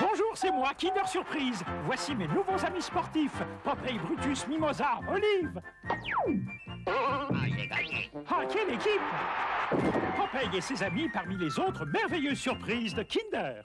Bonjour, c'est moi, Kinder Surprise. Voici mes nouveaux amis sportifs. Popeye, Brutus, Mimosa, Olive. Ah. Ah, quelle équipe Popeye et ses amis parmi les autres merveilleuses surprises de Kinder.